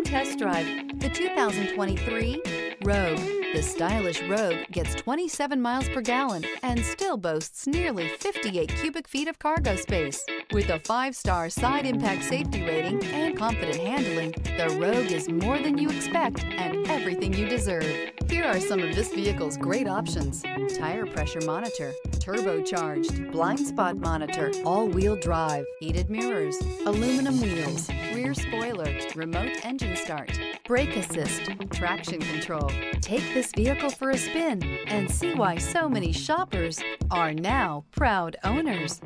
test drive the 2023 Rogue. The stylish Rogue gets 27 miles per gallon and still boasts nearly 58 cubic feet of cargo space. With a five-star side impact safety rating and confident handling, the Rogue is more than you expect and everything you deserve. Here are some of this vehicle's great options. Tire pressure monitor, turbocharged, blind spot monitor, all-wheel drive, heated mirrors, aluminum wheels, rear spoiler, remote engine start, brake assist, traction control. Take this vehicle for a spin and see why so many shoppers are now proud owners.